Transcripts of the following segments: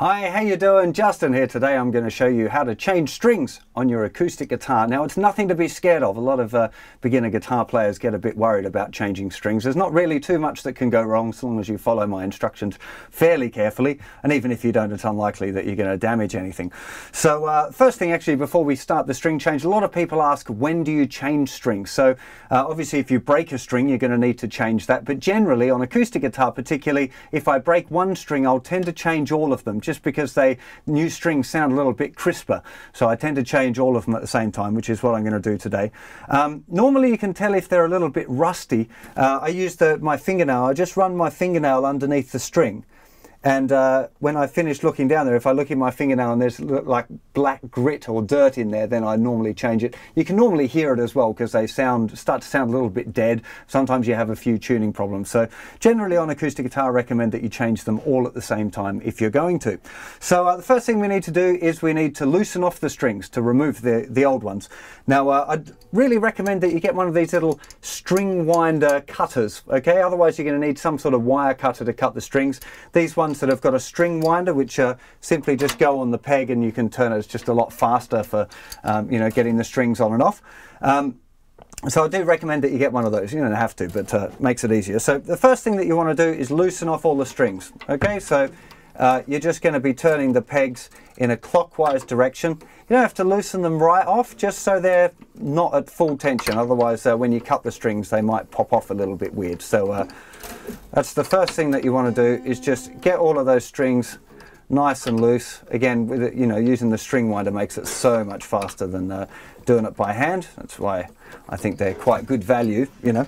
Hi, how you doing? Justin here. Today I'm going to show you how to change strings on your acoustic guitar. Now it's nothing to be scared of. A lot of uh, beginner guitar players get a bit worried about changing strings. There's not really too much that can go wrong as long as you follow my instructions fairly carefully and even if you don't it's unlikely that you're going to damage anything. So uh, first thing actually before we start the string change, a lot of people ask when do you change strings? So uh, obviously if you break a string you're going to need to change that but generally on acoustic guitar particularly if I break one string I'll tend to change all of them just because they new strings sound a little bit crisper. So I tend to change all of them at the same time, which is what I'm going to do today. Um, normally you can tell if they're a little bit rusty. Uh, I use the, my fingernail, I just run my fingernail underneath the string and uh, when I finish looking down there, if I look in my fingernail and there's like black grit or dirt in there, then I normally change it. You can normally hear it as well because they sound start to sound a little bit dead. Sometimes you have a few tuning problems. So generally on acoustic guitar, I recommend that you change them all at the same time if you're going to. So uh, the first thing we need to do is we need to loosen off the strings to remove the, the old ones. Now uh, I'd really recommend that you get one of these little string winder cutters, okay? Otherwise you're going to need some sort of wire cutter to cut the strings. These ones ones that have got a string winder, which uh, simply just go on the peg and you can turn it. It's just a lot faster for, um, you know, getting the strings on and off. Um, so I do recommend that you get one of those. You don't have to, but uh, makes it easier. So the first thing that you want to do is loosen off all the strings. Okay, so uh, you're just going to be turning the pegs in a clockwise direction. You don't have to loosen them right off, just so they're not at full tension. Otherwise, uh, when you cut the strings, they might pop off a little bit weird. So uh, that's the first thing that you want to do is just get all of those strings nice and loose. Again, with it, you know, using the string winder makes it so much faster than uh, doing it by hand. That's why I think they're quite good value, you know.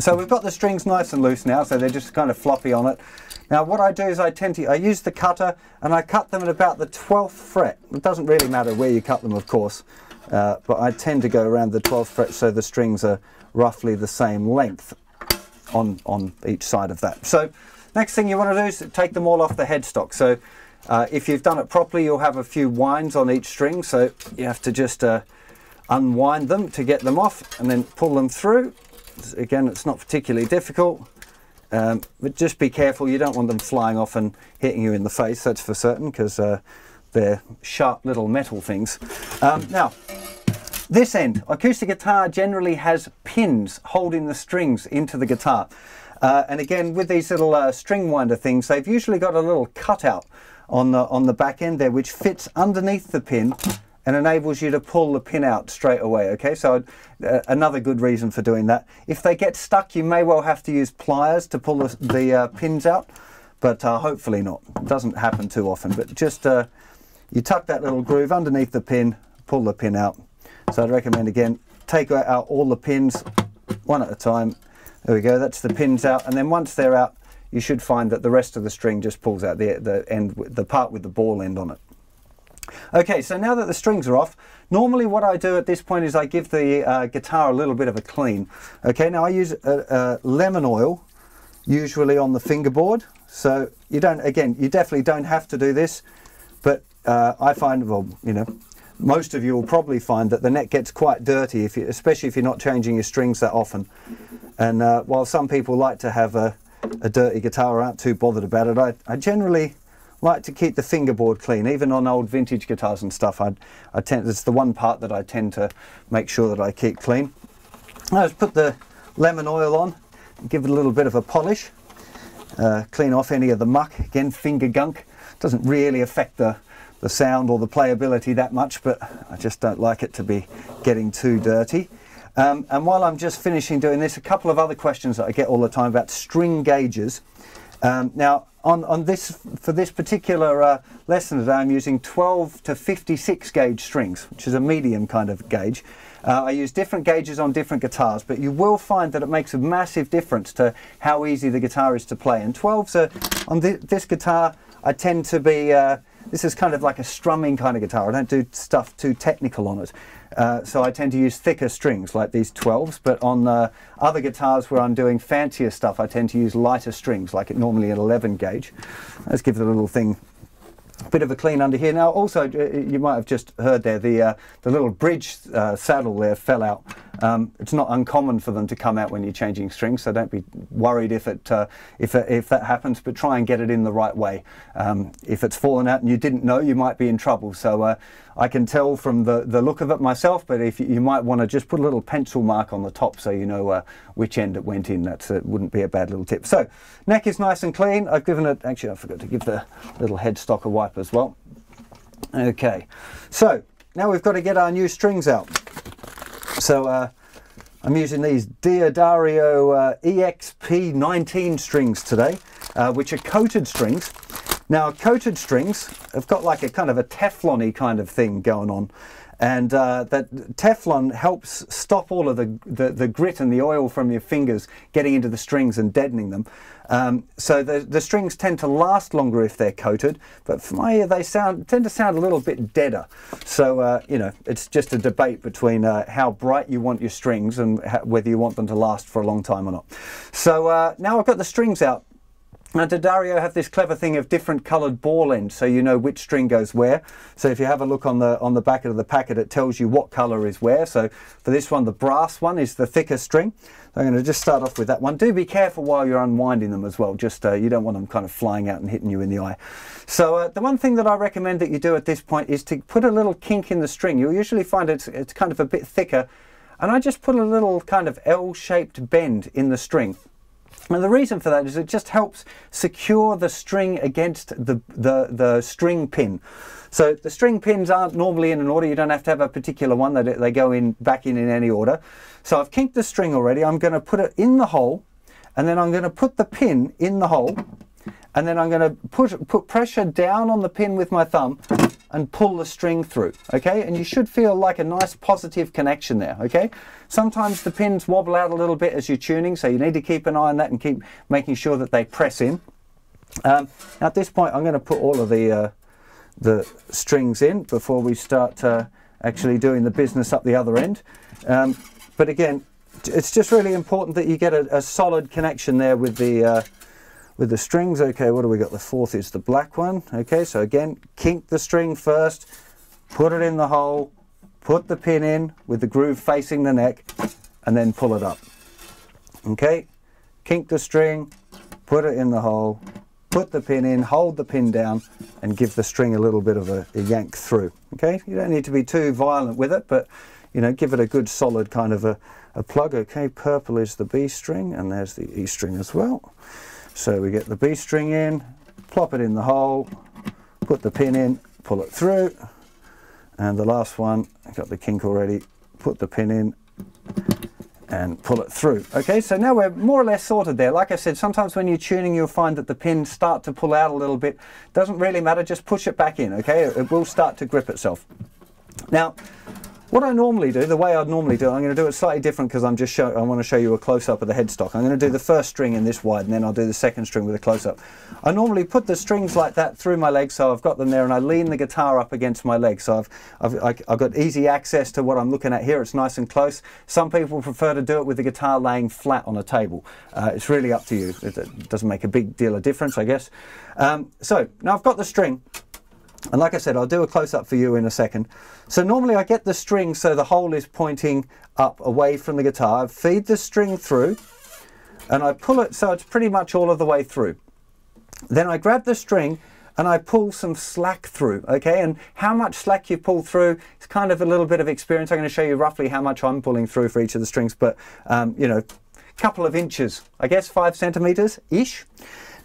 So we've got the strings nice and loose now, so they're just kind of floppy on it. Now what I do is I tend to, I use the cutter and I cut them at about the 12th fret. It doesn't really matter where you cut them, of course, uh, but I tend to go around the 12th fret so the strings are roughly the same length on, on each side of that. So next thing you want to do is take them all off the headstock. So uh, if you've done it properly, you'll have a few winds on each string. So you have to just uh, unwind them to get them off and then pull them through. Again, it's not particularly difficult. Um, but just be careful, you don't want them flying off and hitting you in the face, that's for certain, because uh, they're sharp little metal things. Um, now, this end, acoustic guitar generally has pins holding the strings into the guitar. Uh, and again, with these little uh, string winder things, they've usually got a little cutout on the, on the back end there, which fits underneath the pin and enables you to pull the pin out straight away. Okay, so uh, another good reason for doing that. If they get stuck, you may well have to use pliers to pull the, the uh, pins out, but uh, hopefully not. It doesn't happen too often, but just uh, you tuck that little groove underneath the pin, pull the pin out, so I'd recommend again, take out all the pins one at a time. There we go, that's the pins out. And then once they're out, you should find that the rest of the string just pulls out the, the end, the part with the ball end on it. Okay, so now that the strings are off, normally what I do at this point is I give the uh, guitar a little bit of a clean. Okay, now I use a, a lemon oil, usually on the fingerboard. So you don't, again, you definitely don't have to do this, but uh, I find, well, you know, most of you will probably find that the neck gets quite dirty, if you, especially if you're not changing your strings that often. And uh, while some people like to have a, a dirty guitar, aren't too bothered about it, I, I, generally like to keep the fingerboard clean. Even on old vintage guitars and stuff, I, I tend, it's the one part that I tend to make sure that I keep clean. I just put the lemon oil on, give it a little bit of a polish, uh, clean off any of the muck. Again, finger gunk doesn't really affect the the sound or the playability that much, but I just don't like it to be getting too dirty. Um, and while I'm just finishing doing this, a couple of other questions that I get all the time about string gauges. Um, now, on, on this for this particular uh, lesson today, I'm using 12 to 56 gauge strings, which is a medium kind of gauge. Uh, I use different gauges on different guitars, but you will find that it makes a massive difference to how easy the guitar is to play. And 12s are, on th this guitar, I tend to be uh, this is kind of like a strumming kind of guitar. I don't do stuff too technical on it. Uh, so I tend to use thicker strings like these 12s, but on uh, other guitars where I'm doing fancier stuff, I tend to use lighter strings like it normally an 11 gauge. Let's give the little thing bit of a clean under here. Now, also, uh, you might have just heard there the uh, the little bridge uh, saddle there fell out. Um, it's not uncommon for them to come out when you're changing strings, so don't be worried if it uh, if if that happens. But try and get it in the right way. Um, if it's fallen out and you didn't know, you might be in trouble. So uh, I can tell from the the look of it myself. But if you, might want to just put a little pencil mark on the top so you know uh, which end it went in. That wouldn't be a bad little tip. So neck is nice and clean. I've given it. Actually, I forgot to give the little headstock a wipe as well. Okay, so now we've got to get our new strings out. So uh, I'm using these D'Addario uh, EXP19 strings today, uh, which are coated strings. Now coated strings have got like a kind of a Teflon kind of thing going on and uh, that Teflon helps stop all of the, the, the, grit and the oil from your fingers getting into the strings and deadening them. Um, so the, the strings tend to last longer if they're coated, but for my ear they sound tend to sound a little bit deader. So uh, you know it's just a debate between uh, how bright you want your strings and whether you want them to last for a long time or not. So uh, now I've got the strings out. Now D'Addario have this clever thing of different coloured ball ends, so you know which string goes where. So if you have a look on the on the back of the packet, it tells you what colour is where. So for this one, the brass one is the thicker string. I'm going to just start off with that one. Do be careful while you're unwinding them as well. Just uh, you don't want them kind of flying out and hitting you in the eye. So uh, the one thing that I recommend that you do at this point is to put a little kink in the string. You'll usually find it's, it's kind of a bit thicker. And I just put a little kind of L-shaped bend in the string. And the reason for that is it just helps secure the string against the, the, the string pin. So the string pins aren't normally in an order. You don't have to have a particular one. That they go in back in in any order. So I've kinked the string already. I'm going to put it in the hole and then I'm going to put the pin in the hole and then I'm going to put, put pressure down on the pin with my thumb and pull the string through, okay? And you should feel like a nice positive connection there, okay? Sometimes the pins wobble out a little bit as you're tuning, so you need to keep an eye on that and keep making sure that they press in. Um, at this point, I'm going to put all of the, uh, the strings in before we start uh, actually doing the business up the other end. Um, but again, it's just really important that you get a, a solid connection there with the uh, with the strings. Okay, what do we got? The fourth is the black one. Okay, so again, kink the string first, put it in the hole, put the pin in with the groove facing the neck, and then pull it up. Okay, kink the string, put it in the hole, put the pin in, hold the pin down, and give the string a little bit of a, a yank through. Okay, you don't need to be too violent with it, but you know, give it a good solid kind of a, a plug. Okay, purple is the B string, and there's the E string as well. So we get the B string in, plop it in the hole, put the pin in, pull it through, and the last one, I got the kink already, put the pin in, and pull it through. Okay, so now we're more or less sorted there. Like I said, sometimes when you're tuning, you'll find that the pins start to pull out a little bit. Doesn't really matter, just push it back in, okay? It will start to grip itself. Now, what I normally do, the way I'd normally do it, I'm going to do it slightly different because I'm just show, I want to show you a close-up of the headstock. I'm going to do the first string in this wide and then I'll do the second string with a close-up. I normally put the strings like that through my legs so I've got them there and I lean the guitar up against my leg so I've, I've, I've got easy access to what I'm looking at here. It's nice and close. Some people prefer to do it with the guitar laying flat on a table. Uh, it's really up to you. It, doesn't make a big deal of difference, I guess. Um, so now I've got the string. And like I said, I'll do a close-up for you in a second. So normally I get the string so the hole is pointing up away from the guitar. I feed the string through and I pull it so it's pretty much all of the way through. Then I grab the string and I pull some slack through, okay? And how much slack you pull through is kind of a little bit of experience. I'm going to show you roughly how much I'm pulling through for each of the strings, but, um, you know, a couple of inches, I guess five centimeters-ish.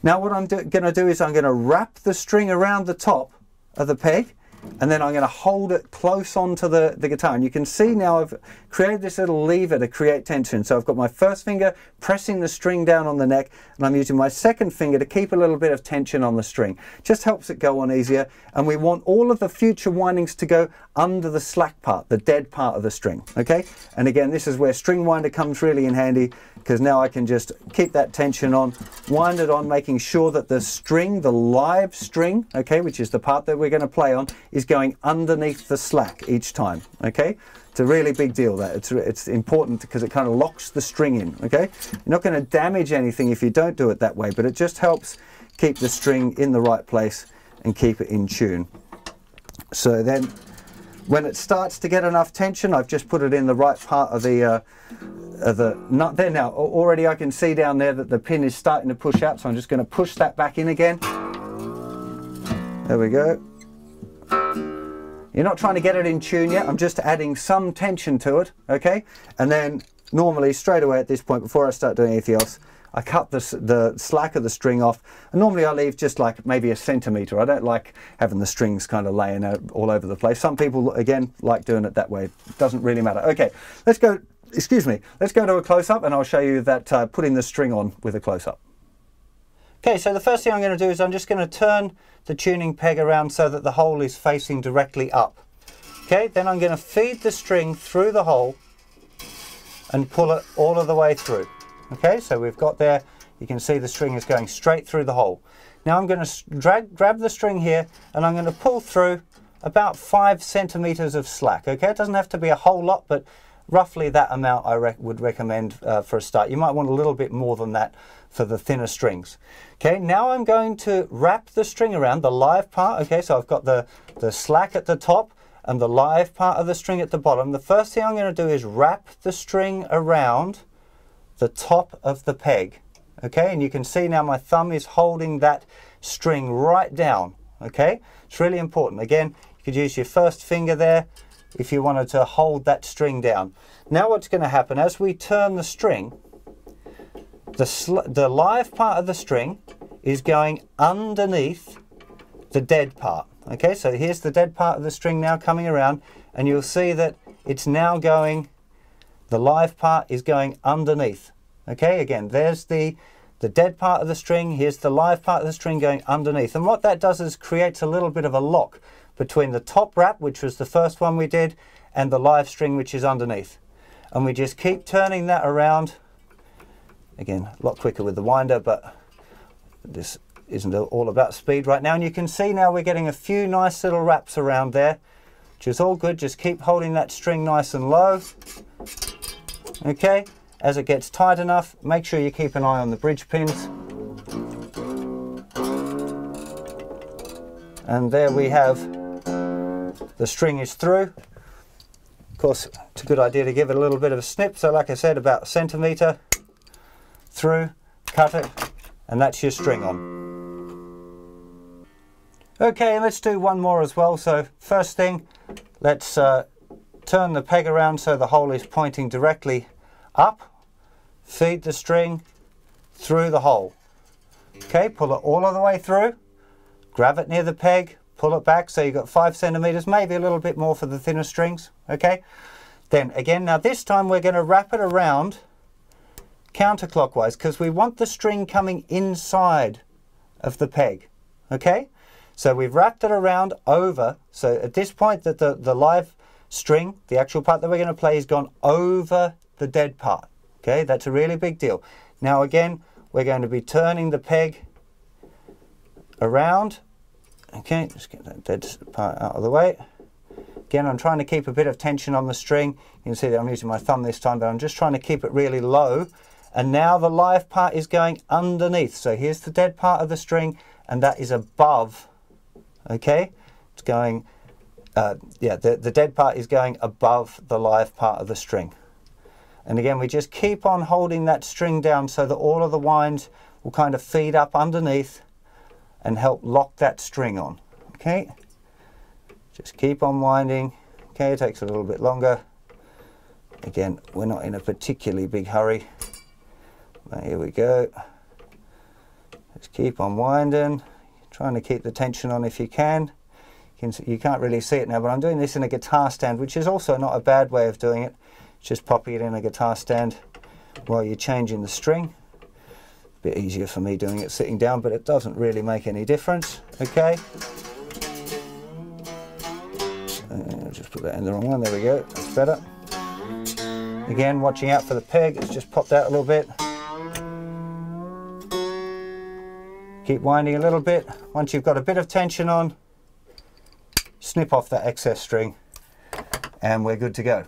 Now what I'm going to do is I'm going to wrap the string around the top of the peg and then I'm going to hold it close onto the, the guitar. And you can see now I've created this little lever to create tension. So I've got my first finger pressing the string down on the neck, and I'm using my second finger to keep a little bit of tension on the string. Just helps it go on easier. And we want all of the future windings to go under the slack part, the dead part of the string, okay? And again, this is where string winder comes really in handy because now I can just keep that tension on, wind it on, making sure that the string, the live string, okay, which is the part that we're going to play on, is going underneath the slack each time, okay? It's a really big deal that it's, it's important because it kind of locks the string in, okay? You're not going to damage anything if you don't do it that way, but it just helps keep the string in the right place and keep it in tune. So then when it starts to get enough tension, I've just put it in the right part of the uh, of the nut there. Now already I can see down there that the pin is starting to push out, so I'm just going to push that back in again. There we go. You're not trying to get it in tune yet, I'm just adding some tension to it, okay? And then normally straight away at this point, before I start doing anything else, I cut the, the slack of the string off. And normally I leave just like maybe a centimetre. I don't like having the strings kind of laying out all over the place. Some people, again, like doing it that way. It doesn't really matter. Okay, let's go, excuse me, let's go to a close-up and I'll show you that uh, putting the string on with a close-up. Okay, so the first thing I'm going to do is I'm just going to turn the tuning peg around so that the hole is facing directly up. Okay, then I'm going to feed the string through the hole and pull it all of the way through. Okay, so we've got there, you can see the string is going straight through the hole. Now I'm going to drag, grab the string here and I'm going to pull through about five centimeters of slack. Okay, it doesn't have to be a whole lot, but roughly that amount I rec would recommend uh, for a start. You might want a little bit more than that for the thinner strings. Okay, now I'm going to wrap the string around the live part. Okay, so I've got the, the slack at the top and the live part of the string at the bottom. The first thing I'm going to do is wrap the string around the top of the peg. Okay, and you can see now my thumb is holding that string right down. Okay, it's really important. Again, you could use your first finger there if you wanted to hold that string down. Now what's going to happen as we turn the string, the, the live part of the string is going underneath the dead part. Okay, so here's the dead part of the string now coming around and you'll see that it's now going, the live part is going underneath. Okay, again, there's the, the dead part of the string, here's the live part of the string going underneath. And what that does is creates a little bit of a lock between the top wrap, which was the first one we did, and the live string, which is underneath. And we just keep turning that around Again, a lot quicker with the winder, but this isn't all about speed right now. And you can see now we're getting a few nice little wraps around there, which is all good. Just keep holding that string nice and low. Okay, as it gets tight enough, make sure you keep an eye on the bridge pins. And there we have the string is through. Of course, it's a good idea to give it a little bit of a snip. So like I said, about a centimetre through, cut it, and that's your string on. Okay, let's do one more as well. So first thing, let's uh, turn the peg around so the hole is pointing directly up. Feed the string through the hole. Okay, pull it all of the way through. Grab it near the peg, pull it back so you've got five centimeters, maybe a little bit more for the thinner strings. Okay, then again, now this time we're going to wrap it around counterclockwise because we want the string coming inside of the peg. Okay? So we've wrapped it around over. So at this point that the, the live string, the actual part that we're going to play, has gone over the dead part. Okay, that's a really big deal. Now again, we're going to be turning the peg around. Okay, just get that dead part out of the way. Again, I'm trying to keep a bit of tension on the string. You can see that I'm using my thumb this time, but I'm just trying to keep it really low and now the live part is going underneath. So here's the dead part of the string and that is above, okay? It's going, uh, yeah, the, the dead part is going above the live part of the string. And again, we just keep on holding that string down so that all of the winds will kind of feed up underneath and help lock that string on, okay? Just keep on winding. Okay, it takes a little bit longer. Again, we're not in a particularly big hurry. But Here we go. Just keep on winding, trying to keep the tension on if you can. You, can. you can't really see it now, but I'm doing this in a guitar stand, which is also not a bad way of doing it. Just popping it in a guitar stand while you're changing the string. A bit easier for me doing it sitting down, but it doesn't really make any difference. Okay. Uh, just put that in the wrong one. There we go. That's better. Again, watching out for the peg. It's just popped out a little bit. Keep winding a little bit. Once you've got a bit of tension on, snip off that excess string and we're good to go.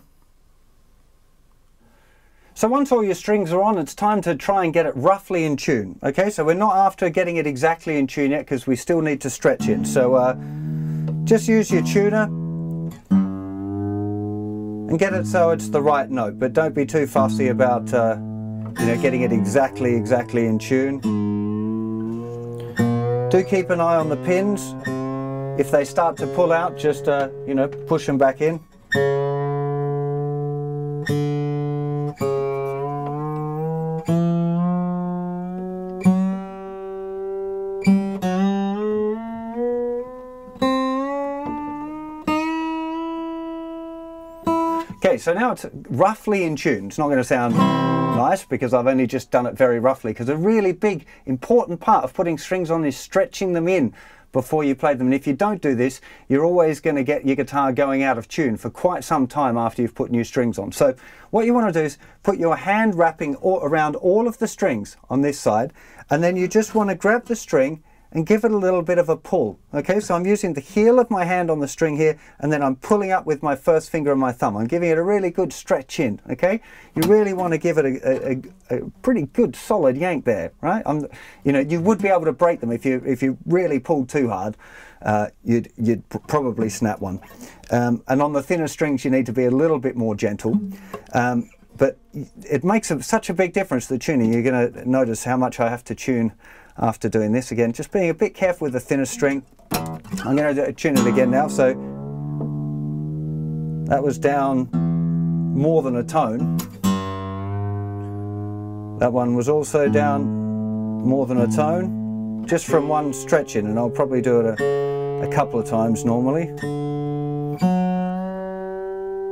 So once all your strings are on, it's time to try and get it roughly in tune. Okay, so we're not after getting it exactly in tune yet because we still need to stretch it. So uh, just use your tuner and get it so it's the right note, but don't be too fussy about uh, you know getting it exactly exactly in tune. Do keep an eye on the pins. If they start to pull out, just uh, you know push them back in. Okay, so now it's roughly in tune. It's not going to sound nice because I've only just done it very roughly because a really big important part of putting strings on is stretching them in before you play them. And if you don't do this, you're always going to get your guitar going out of tune for quite some time after you've put new strings on. So what you want to do is put your hand wrapping all around all of the strings on this side, and then you just want to grab the string and give it a little bit of a pull. Okay, so I'm using the heel of my hand on the string here and then I'm pulling up with my first finger and my thumb. I'm giving it a really good stretch in, okay? You really want to give it a, a, a pretty good solid yank there, right? I'm, you know, you would be able to break them if you, if you really pulled too hard. Uh, you'd, you'd probably snap one. Um, and on the thinner strings, you need to be a little bit more gentle. Um, but it makes a, such a big difference, the tuning. You're going to notice how much I have to tune after doing this again. Just being a bit careful with the thinner string. I'm going to tune it again now. So that was down more than a tone. That one was also down more than a tone, just from one stretching, and I'll probably do it a, a couple of times normally.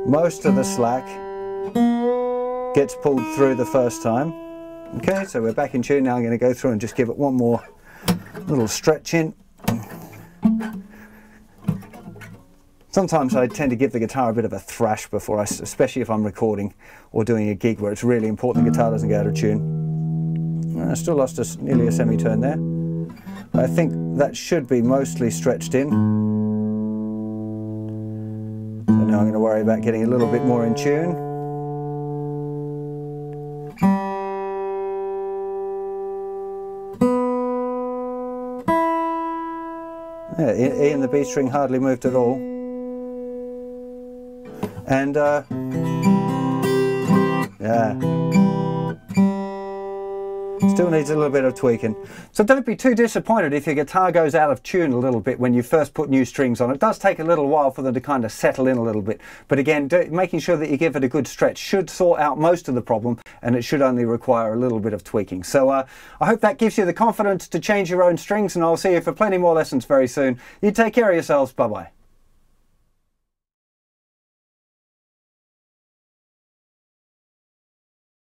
Most of the slack gets pulled through the first time. Okay, so we're back in tune now. I'm going to go through and just give it one more little stretch in. Sometimes I tend to give the guitar a bit of a thrash before I, especially if I'm recording or doing a gig where it's really important the guitar doesn't get out of tune. Uh, I still lost a, nearly a semitone there. I think that should be mostly stretched in. So now I'm going to worry about getting a little bit more in tune. Yeah, E and the B string hardly moved at all. And, uh, yeah. Still needs a little bit of tweaking. So don't be too disappointed if your guitar goes out of tune a little bit when you first put new strings on. It does take a little while for them to kind of settle in a little bit. But again, do, making sure that you give it a good stretch should sort out most of the problem and it should only require a little bit of tweaking. So uh, I hope that gives you the confidence to change your own strings and I'll see you for plenty more lessons very soon. You take care of yourselves. Bye-bye.